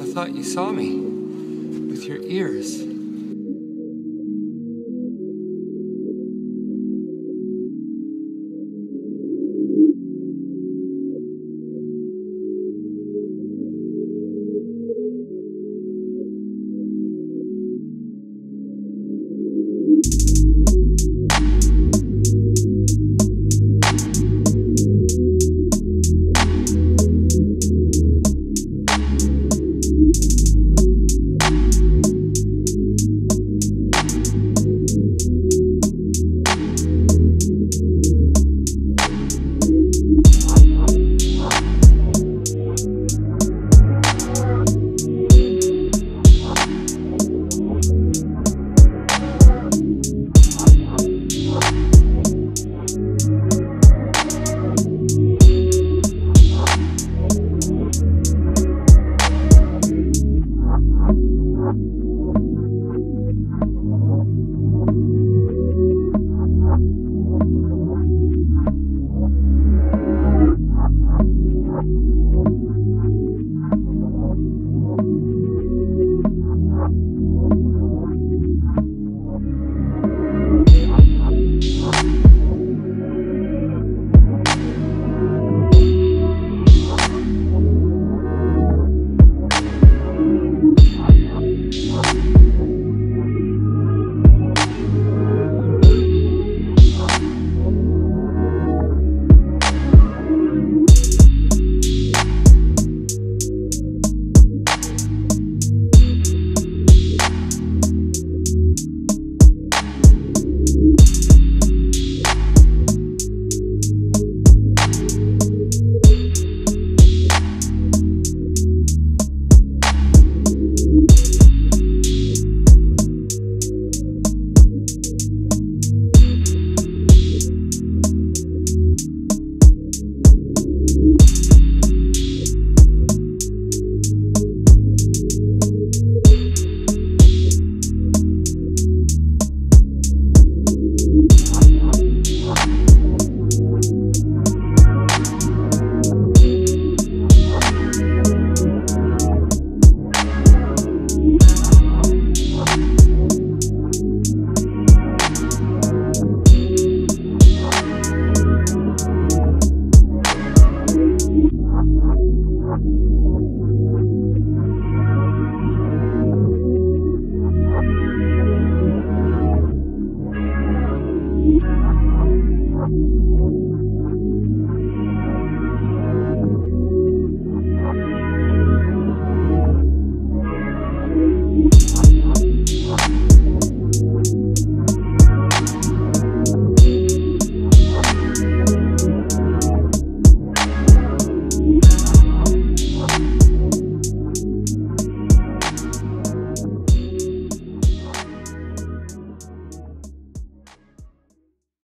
I thought you saw me with your ears.